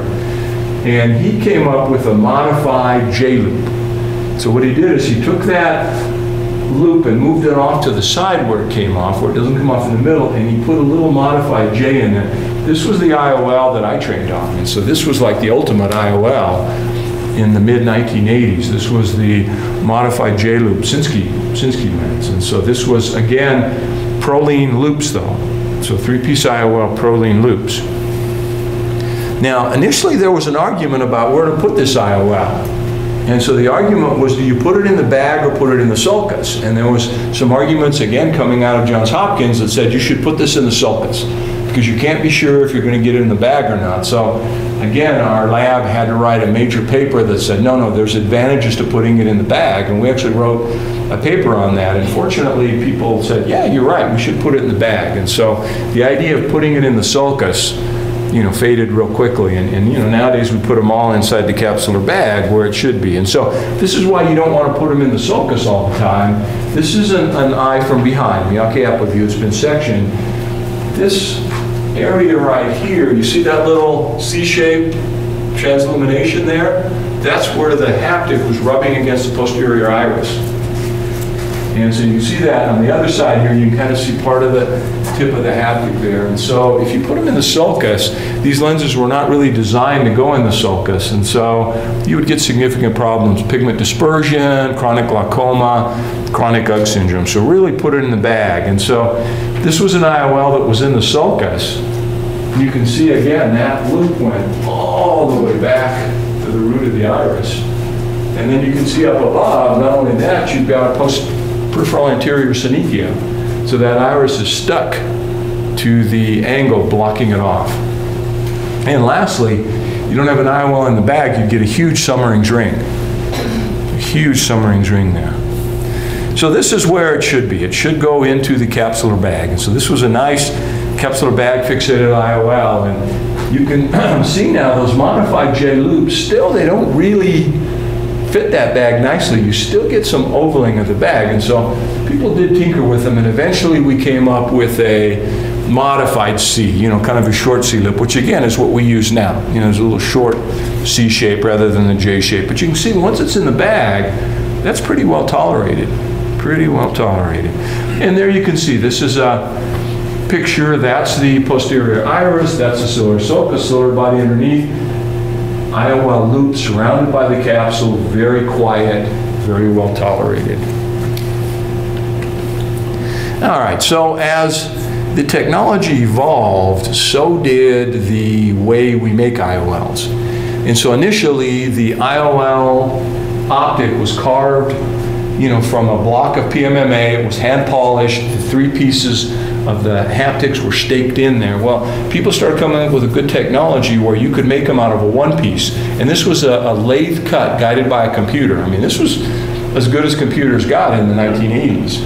And he came up with a modified J loop. So what he did is he took that loop and moved it off to the side where it came off, where it doesn't come off in the middle, and he put a little modified J in it. This was the IOL that I trained on, and so this was like the ultimate IOL in the mid 1980s. This was the modified J loop Sinskey Sinskey lens, and so this was again Prolene loops though. So three-piece IOL Prolene loops. Now, initially there was an argument about where to put this IOL. And so the argument was, do you put it in the bag or put it in the sulcus? And there was some arguments, again, coming out of Johns Hopkins that said you should put this in the sulcus because you can't be sure if you're going to get it in the bag or not. So again, our lab had to write a major paper that said, no, no, there's advantages to putting it in the bag. And we actually wrote a paper on that. And fortunately, people said, yeah, you're right, we should put it in the bag. And so the idea of putting it in the sulcus you know, faded real quickly. And, and, you know, nowadays we put them all inside the capsular bag where it should be. And so this is why you don't want to put them in the sulcus all the time. This is an, an eye from behind, Miyake Apple view. It's been sectioned. This area right here, you see that little C-shaped transillumination there? That's where the haptic was rubbing against the posterior iris. And so you see that on the other side here, you can kind of see part of the tip of the haptic there. And so if you put them in the sulcus, these lenses were not really designed to go in the sulcus. And so you would get significant problems, pigment dispersion, chronic glaucoma, chronic UGH syndrome. So really put it in the bag. And so this was an IOL that was in the sulcus. You can see again, that loop went all the way back to the root of the iris. And then you can see up above, not only that, you've got a post peripheral anterior synechia. So that iris is stuck to the angle blocking it off. And lastly, you don't have an IOL in the bag, you get a huge Soemmering's ring. A huge Soemmering's ring there. So this is where it should be. It should go into the capsular bag. And so this was a nice capsular bag fixated IOL. And you can see now those modified J loops, still they don't really fit that bag nicely, you still get some ovaling of the bag. And so people did tinker with them, and eventually we came up with a modified C, you know, kind of a short C lip, which again is what we use now. You know, it's a little short C shape rather than the J shape. But you can see once it's in the bag, that's pretty well tolerated pretty well tolerated. And there you can see, this is a picture, that's the posterior iris, that's the ciliary sulcus, ciliary body underneath. IOL loop surrounded by the capsule, very quiet, very well tolerated. All right, so as the technology evolved, so did the way we make IOLs. And so initially, the IOL optic was carved, you know, from a block of PMMA. It was hand polished. The three pieces of the haptics were staked in there. Well, people started coming up with a good technology where you could make them out of a one piece. And this was a, a lathe cut guided by a computer. I mean, this was as good as computers got in the 1980s.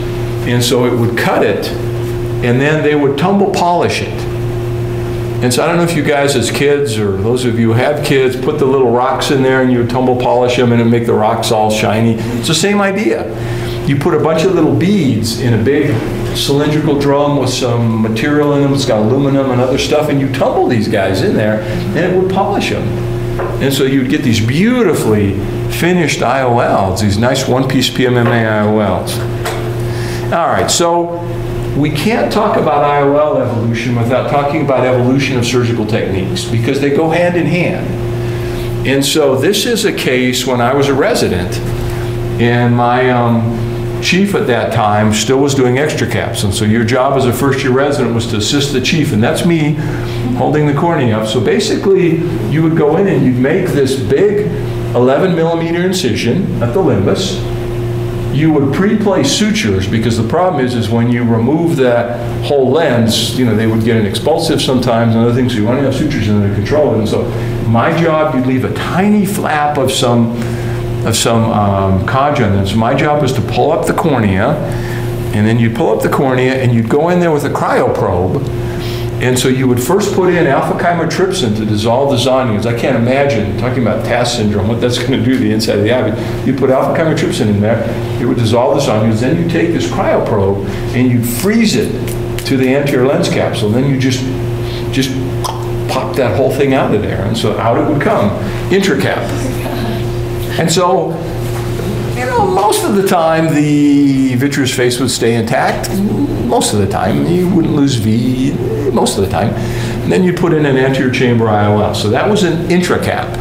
And so it would cut it, and then they would tumble polish it. And so I don't know if you guys as kids, or those of you who have kids, put the little rocks in there and you tumble polish them and it'd make the rocks all shiny. It's the same idea. You put a bunch of little beads in a big cylindrical drum with some material in them, it's got aluminum and other stuff, and you tumble these guys in there and it would polish them. And so you'd get these beautifully finished IOLs, these nice one-piece PMMA IOLs. All right, so we can't talk about IOL evolution without talking about evolution of surgical techniques because they go hand in hand. And so this is a case when I was a resident and my um, chief at that time still was doing extra caps. And so your job as a first year resident was to assist the chief, and that's me holding the cornea up. So basically, you would go in and you'd make this big 11 millimeter incision at the limbus you would pre-place sutures because the problem is is when you remove that whole lens, you know, they would get an expulsive sometimes and other things, so you want to have sutures in there to control it. And so my job, you'd leave a tiny flap of some of some um, collagen. And so my job was to pull up the cornea, and then you'd pull up the cornea and you'd go in there with a cryoprobe and so you would first put in alpha chymotrypsin to dissolve the zonulins. I can't imagine, talking about TAS syndrome, what that's going to do to the inside of the eye. You put alpha chymotrypsin in there, it would dissolve the zonulins. Then you take this cryoprobe and you freeze it to the anterior lens capsule. Then you just, just pop that whole thing out of there. And so out it would come, intracap. And so you know, most of the time the vitreous face would stay intact. Most of the time. You wouldn't lose V most of the time. And then you put in an anterior chamber IOL. So that was an intracap.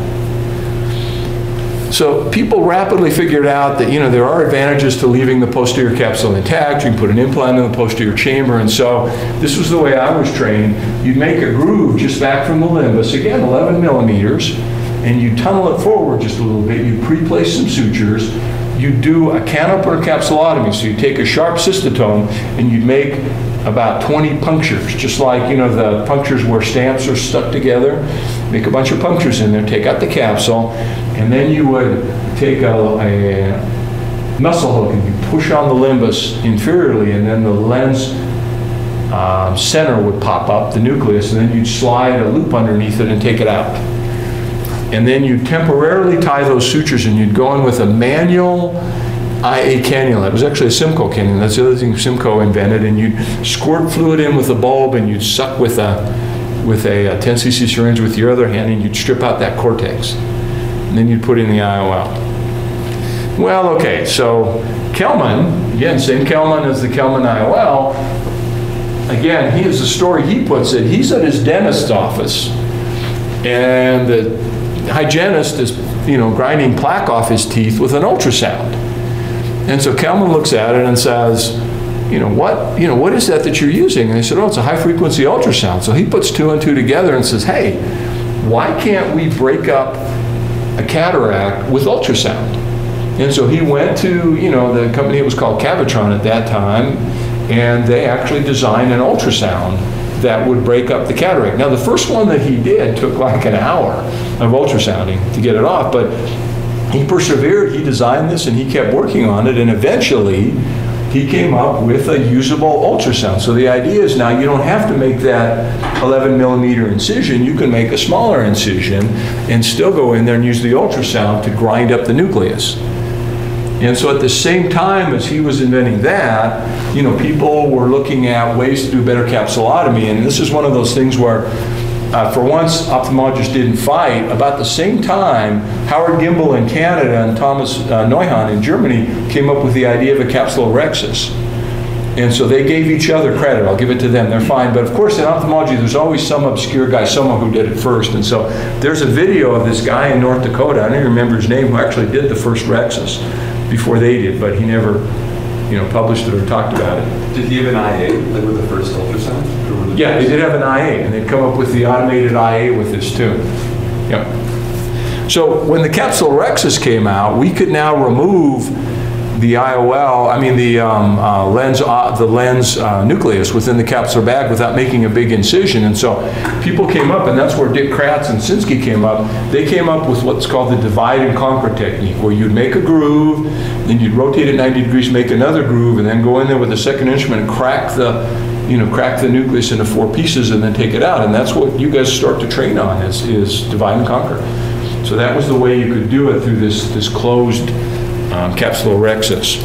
So people rapidly figured out that, you know, there are advantages to leaving the posterior capsule intact. You can put an implant in the posterior chamber. And so this was the way I was trained. You'd make a groove just back from the limbus, again, 11 millimeters, and you tunnel it forward just a little bit. You pre-place some sutures you do a can-opener capsulotomy. So you take a sharp cystotome and you make about 20 punctures, just like, you know, the punctures where stamps are stuck together. Make a bunch of punctures in there, take out the capsule, and then you would take a, a muscle hook and you push on the limbus inferiorly, and then the lens um, center would pop up, the nucleus, and then you'd slide a loop underneath it and take it out and then you temporarily tie those sutures and you'd go in with a manual IA cannula. It was actually a Simcoe cannula. That's the other thing Simcoe invented. And you'd squirt fluid in with a bulb and you'd suck with a with a, a 10 cc syringe with your other hand and you'd strip out that cortex. And then you'd put in the IOL. Well, okay, so Kelman, again, same Kelman as the Kelman IOL. Again, he has a story he puts it. He's at his dentist's office and the hygienist is, you know, grinding plaque off his teeth with an ultrasound. And so Kelman looks at it and says, you know, what, you know, what is that that you're using? And they said, oh, it's a high frequency ultrasound. So he puts two and two together and says, hey, why can't we break up a cataract with ultrasound? And so he went to, you know, the company, it was called Cavitron at that time, and they actually designed an ultrasound that would break up the cataract. Now, the first one that he did took like an hour of ultrasounding to get it off, but he persevered, he designed this, and he kept working on it, and eventually he came up with a usable ultrasound. So the idea is now you don't have to make that 11 millimeter incision, you can make a smaller incision and still go in there and use the ultrasound to grind up the nucleus. And so at the same time as he was inventing that, you know, people were looking at ways to do better capsulotomy. And this is one of those things where uh, for once, ophthalmologists didn't fight. About the same time, Howard Gimbel in Canada and Thomas uh, Neuhann in Germany came up with the idea of a capsulorhexis. And so they gave each other credit. I'll give it to them. They're fine. But of course, in ophthalmology, there's always some obscure guy, someone who did it first. And so there's a video of this guy in North Dakota. I don't even remember his name, who actually did the first rhexis before they did, but he never, you know, published it or talked about it. Did he have an IA, like with the first ultrasound? The- Yeah, they did have an IA, and they'd come up with the automated IA with this too. Yep. So when the capsulorhexis came out, we could now remove the IOL, I mean the um, uh, lens, uh, the lens uh, nucleus within the capsular bag without making a big incision. And so people came up, and that's where Dick Kratz and Sinskey came up. They came up with what's called the divide and conquer technique, where you'd make a groove, then you'd rotate it 90 degrees, make another groove, and then go in there with a second instrument and crack the, you know, crack the nucleus into four pieces and then take it out. And that's what you guys start to train on is, is divide and conquer. So that was the way you could do it through this, this closed um, capsulorhexis.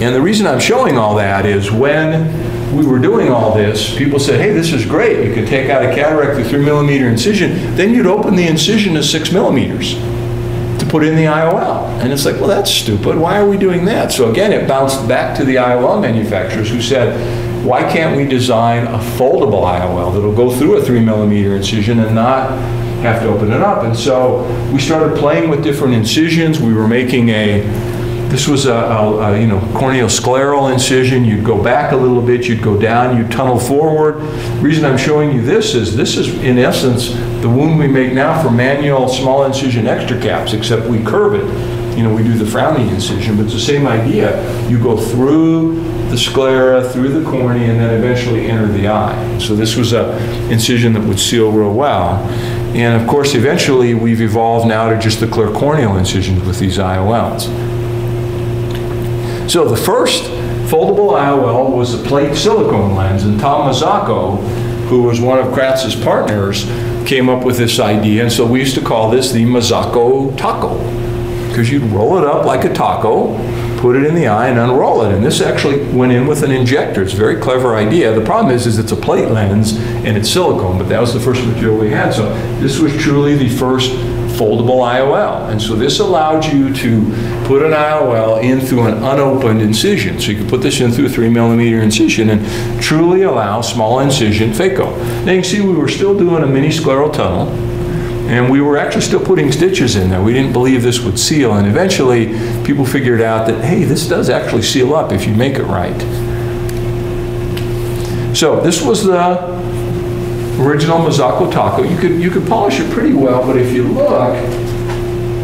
And the reason I'm showing all that is when we were doing all this, people said, hey, this is great. You can take out a cataract with three millimeter incision. Then you'd open the incision to six millimeters to put in the IOL. And it's like, well, that's stupid. Why are we doing that? So again, it bounced back to the IOL manufacturers who said, why can't we design a foldable IOL that'll go through a three millimeter incision and not have to open it up? And so we started playing with different incisions. We were making a, this was a, a, a, you know corneal scleral incision. You'd go back a little bit, you'd go down, you'd tunnel forward. The reason I'm showing you this is this is in essence the wound we make now for manual small incision extra caps, except we curve it. You know, we do the frowning incision, but it's the same idea. You go through the sclera, through the cornea, and then eventually enter the eye. So this was a incision that would seal real well. And of course, eventually we've evolved now to just the clear corneal incisions with these IOLs. So the first foldable IOL was a plate silicone lens, and Tom Mazzocco, who was one of Kratz's partners, came up with this idea, and so we used to call this the Mazzocco taco, because you'd roll it up like a taco, put it in the eye, and unroll it. And this actually went in with an injector. It's a very clever idea. The problem is, is it's a plate lens and it's silicone, but that was the first material we had. So this was truly the first foldable IOL. And so this allowed you to put an IOL in through an unopened incision. So you could put this in through a three millimeter incision and truly allow small incision phaco. Now you can see we were still doing a mini scleral tunnel. And we were actually still putting stitches in there. We didn't believe this would seal. And eventually, people figured out that, hey, this does actually seal up if you make it right. So this was the original Mazzocco taco. You could, you could polish it pretty well, but if you look,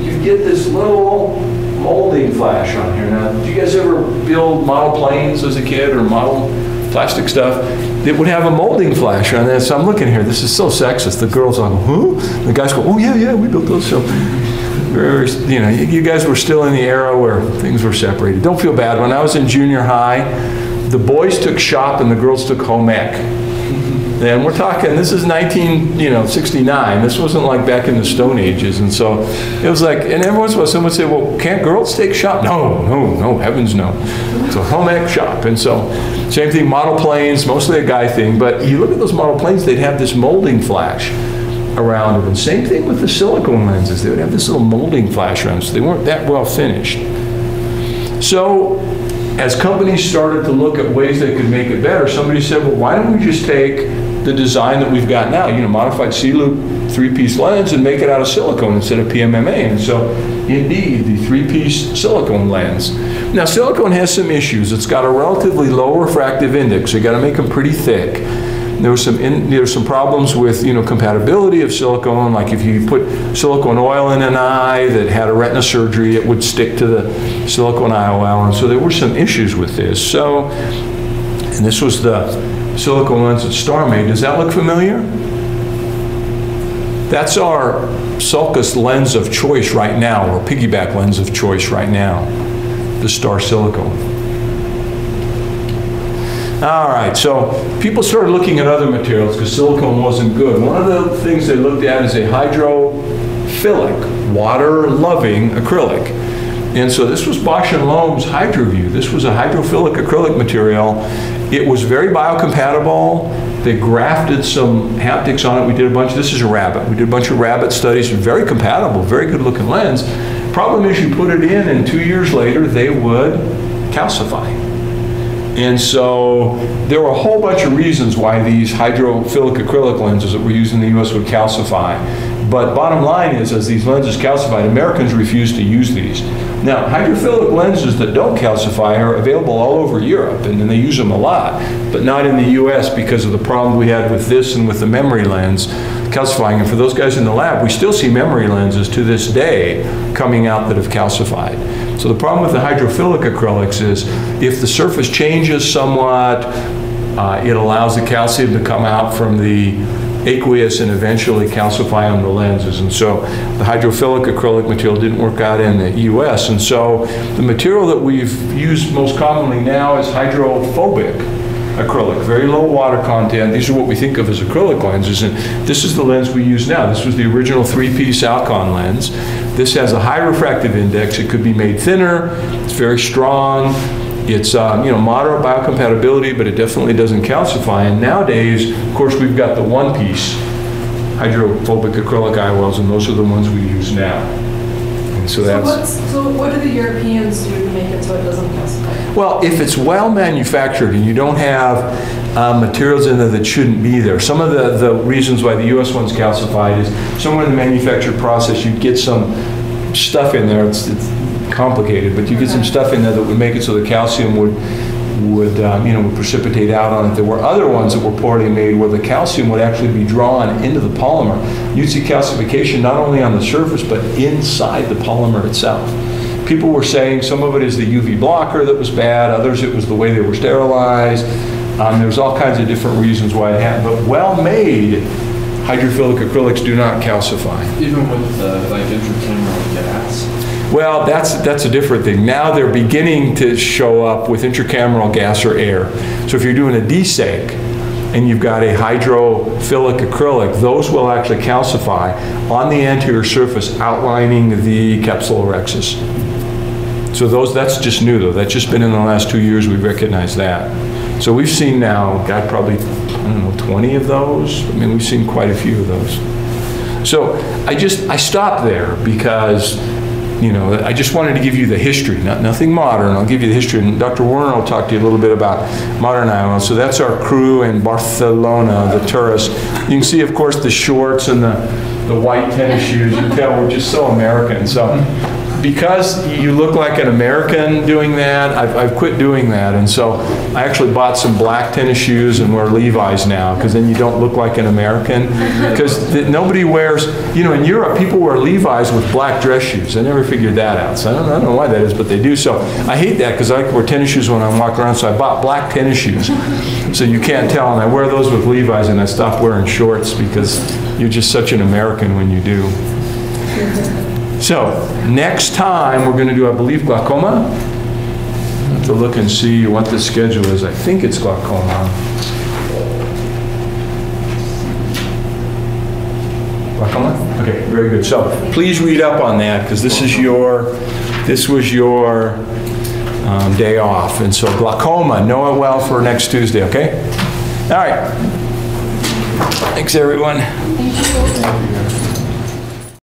you get this little molding flash on here. Now, do you guys ever build model planes as a kid or model plastic stuff? It would have a molding flash on it. So I'm looking here. This is so sexist. The girls are like, huh? The guys go, oh, yeah, yeah, we built those. So, you know, you guys were still in the era where things were separated. Don't feel bad. When I was in junior high, the boys took shop and the girls took home ec. And we're talking, this is 19, you know, 69. This wasn't like back in the Stone Ages. And so it was like, and every once in a while someone would say, well, can't girls take shop? No, no, no, heavens no. So home ec shop. And so same thing, model planes, mostly a guy thing. But you look at those model planes, they'd have this molding flash around them. And same thing with the silicone lenses. They would have this little molding flash around them. So they weren't that well finished. So as companies started to look at ways they could make it better, somebody said, well, why don't we just take the design that we've got now, you know, modified C-loop three-piece lens and make it out of silicone instead of PMMA. And so, indeed, the three-piece silicone lens. Now, silicone has some issues. It's got a relatively low refractive index. You got to make them pretty thick. There were some in, there were some problems with you know compatibility of silicone. Like if you put silicone oil in an eye that had a retina surgery, it would stick to the silicone IOL, and so there were some issues with this. So, and this was the silicone lens that STAAR made. Does that look familiar? That's our sulcus lens of choice right now, or piggyback lens of choice right now, the STAAR silicone. All right, so people started looking at other materials because silicone wasn't good. One of the things they looked at is a hydrophilic, water-loving acrylic. And so this was Bausch and Lomb's HydroView. This was a hydrophilic acrylic material. It was very biocompatible. They grafted some haptics on it. We did a bunch, this is a rabbit. We did a bunch of rabbit studies, very compatible, very good looking lens. Problem is you put it in and two years later, they would calcify. And so there were a whole bunch of reasons why these hydrophilic acrylic lenses that were used in the US would calcify. But bottom line is, as these lenses calcified, Americans refused to use these. Now, hydrophilic lenses that don't calcify are available all over Europe, and, and they use them a lot, but not in the US because of the problem we had with this and with the memory lens calcifying. And for those guys in the lab, we still see memory lenses to this day coming out that have calcified. So the problem with the hydrophilic acrylics is if the surface changes somewhat, uh, it allows the calcium to come out from the aqueous and eventually calcify on the lenses. And so the hydrophilic acrylic material didn't work out in the US. And so the material that we've used most commonly now is hydrophobic acrylic, very low water content. These are what we think of as acrylic lenses, and this is the lens we use now. This was the original three-piece Alcon lens. This has a high refractive index. It could be made thinner. It's very strong. It's um, you know moderate biocompatibility, but it definitely doesn't calcify. And nowadays, of course, we've got the one-piece hydrophobic acrylic eye IOLs, and those are the ones we use now. And so So that's. what's, so what do the Europeans do to make it so it doesn't calcify? Well, if it's well manufactured and you don't have uh, materials in there that shouldn't be there, some of the, the reasons why the US one's calcified is somewhere in the manufactured process, you'd get some stuff in there, it's, it's complicated, but you get some stuff in there that would make it so the calcium would, would, um, you know, would precipitate out on it. There were other ones that were poorly made where the calcium would actually be drawn into the polymer. You'd see calcification not only on the surface, but inside the polymer itself. People were saying some of it is the UV blocker that was bad, others it was the way they were sterilized. Um, There's all kinds of different reasons why it happened, but well-made hydrophilic acrylics do not calcify. Even with like intracameral. Well, that's, that's a different thing. Now they're beginning to show up with intracameral gas or air. So if you're doing a DSEK and you've got a hydrophilic acrylic, those will actually calcify on the anterior surface outlining the capsulorhexis. So those, that's just new though. That's just been in the last two years we recognize that. So we've seen now, got probably, I don't know, 20 of those. I mean, we've seen quite a few of those. So I just, I stopped there because, you know, I just wanted to give you the history, not, nothing modern. I'll give you the history. And Dr. Warner will talk to you a little bit about modern Iowa. So that's our crew in Barcelona, the tourists. You can see, of course, the shorts and the, the white tennis shoes. You can tell we're just so American. So because you look like an American doing that, I've, I've quit doing that. And so I actually bought some black tennis shoes and wear Levi's now, because then you don't look like an American. Because nobody wears, you know, in Europe, people wear Levi's with black dress shoes. I never figured that out. So I don't, I don't know why that is, but they do. So I hate that because I wear tennis shoes when I'm walking around. So I bought black tennis shoes. So you can't tell. And I wear those with Levi's and I stopped wearing shorts because you're just such an American when you do. So, next time, we're going to do, I believe, glaucoma. Have to look and see what the schedule is. I think it's glaucoma. Glaucoma? Okay, very good. So, please read up on that, because this is your, this was your um, day off. And so glaucoma, know it well for next Tuesday, okay? All right. Thanks, everyone. Thank you.